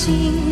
心。